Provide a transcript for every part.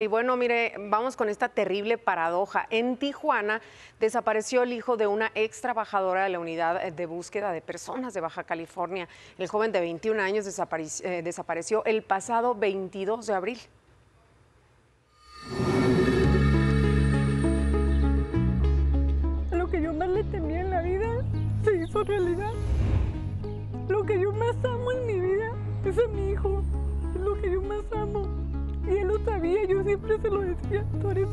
Y bueno, mire, vamos con esta terrible paradoja. En Tijuana desapareció el hijo de una ex trabajadora de la unidad de búsqueda de personas de Baja California. El joven de 21 años eh, desapareció el pasado 22 de abril. Lo que yo más le temía en la vida se hizo realidad. Yo siempre se lo decía, tú eres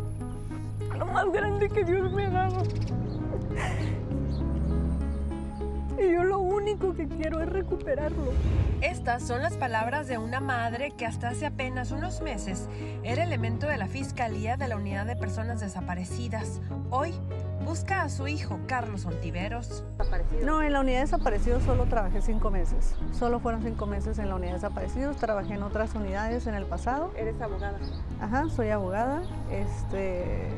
lo más grande que Dios me ha dado. Quiero es recuperarlo. Estas son las palabras de una madre que hasta hace apenas unos meses era elemento de la Fiscalía de la Unidad de Personas Desaparecidas. Hoy busca a su hijo, Carlos Ontiveros. No, en la unidad de desaparecidos solo trabajé cinco meses. Solo fueron cinco meses en la unidad de desaparecidos. Trabajé en otras unidades en el pasado. ¿Eres abogada? Ajá, soy abogada. Este,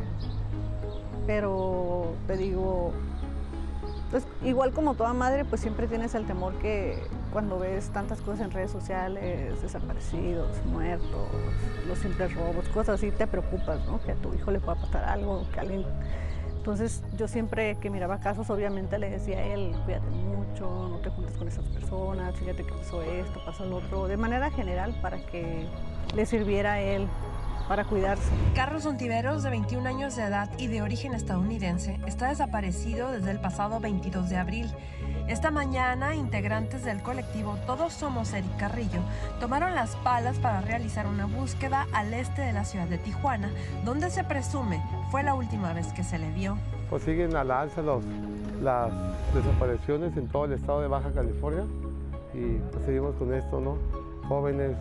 pero te digo, pues igual como toda madre, pues siempre tienes el temor que cuando ves tantas cosas en redes sociales, desaparecidos, muertos, los simples robos, cosas así, te preocupas, ¿no? Que a tu hijo le pueda pasar algo, que alguien... Entonces yo siempre que miraba casos, obviamente le decía a él, cuídate mucho, no te juntes con esas personas, fíjate que pasó esto, pasó lo otro, de manera general para que le sirviera a él para cuidarse. Carlos Ontiveros, de 21 años de edad y de origen estadounidense, está desaparecido desde el pasado 22 de abril. Esta mañana, integrantes del colectivo Todos Somos Eric Carrillo tomaron las palas para realizar una búsqueda al este de la ciudad de Tijuana, donde se presume fue la última vez que se le vio. Pues siguen a la alza los, las desapariciones en todo el estado de Baja California y pues seguimos con esto, ¿no? Jóvenes,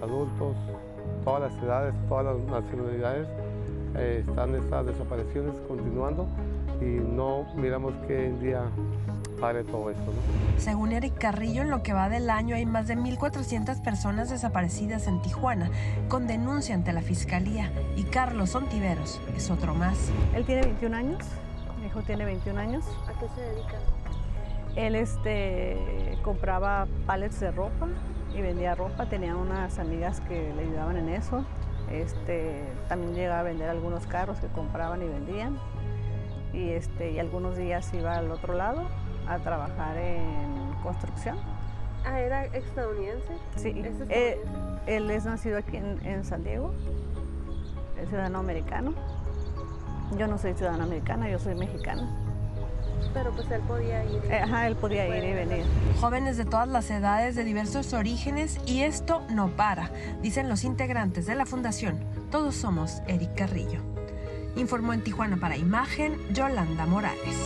adultos, todas las edades, todas las nacionalidades, eh, están estas desapariciones continuando y no miramos que en día pare todo esto. ¿no? Según Eric Carrillo, en lo que va del año hay más de 1.400 personas desaparecidas en Tijuana con denuncia ante la Fiscalía y Carlos Ontiveros es otro más. Él tiene 21 años, mi hijo tiene 21 años. ¿A qué se dedica? Él este, compraba pallets de ropa y vendía ropa, tenía unas amigas que le ayudaban en eso. Este, también llegaba a vender algunos carros que compraban y vendían. Y, este, y algunos días iba al otro lado a trabajar en construcción. Ah, ¿era estadounidense? Sí, eh, él es nacido aquí en, en San Diego, es ciudadano americano. Yo no soy ciudadana americana, yo soy mexicana. Pero pues él podía ir. Eh, ajá, él podía ir y venir. Jóvenes de todas las edades, de diversos orígenes, y esto no para, dicen los integrantes de la fundación. Todos somos Eric Carrillo. Informó en Tijuana para Imagen, Yolanda Morales.